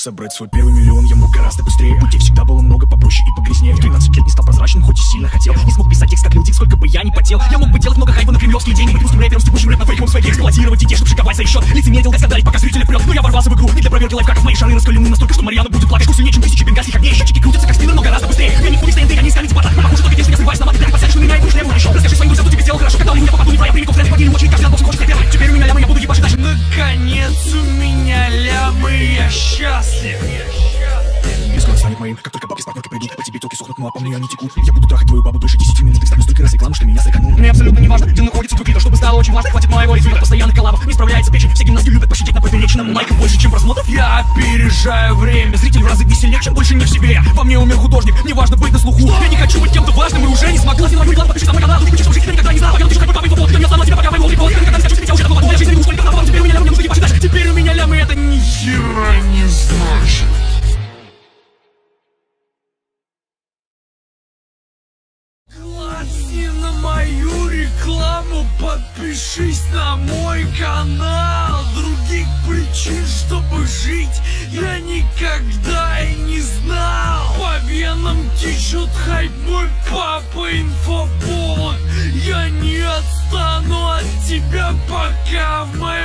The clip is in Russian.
Собрать свой первый миллион я мог гораздо быстрее. Путей всегда было много попроще и погрязнее. В 13 лет не стал прозрачным, хоть и сильно хотел. Не смог писать текст как люди, сколько бы я ни потел. Я мог бы делать много хайпа на кремлевские деньги. Быть русским рэпером, с текущим рэп на фейковом своей Эксплуатировать идеи, чтобы шиковать за счет. Лицемерил, скандалить, пока зрители прет. Но я ворвался в игру, не для проверки лайфхаков Мои шары раскалены настолько, что Марьяна будет плакать. Вкуснее, чем тысячи бенгальских счастлив. Бесклад станет моим, как только бабки с партнеркой придут. По тебе телки сохнут, ну а по мне они текут. Я буду трахать твою бабу дольше 10 минут. И ставлю столько раз рекламу, что меня сэкономит Мне абсолютно не важно, где находится твой клитор Чтобы стало очень важно, хватит моего ритма. Постоянных коллабов, не справляется печень. Все гимнасты любят пощадить на поперечном. Лайков больше, чем просмотров Я опережаю время. Зритель в разы веселее, чем больше не в себе. Во мне умер художник, не важно быть на слуху. Я не хочу быть кем-то не на мою рекламу Подпишись на мой канал. Других причин, чтобы жить Я никогда и не знал. По венам течет хайп Мой папа инфоповод Я не отстану от тебя, пока в моей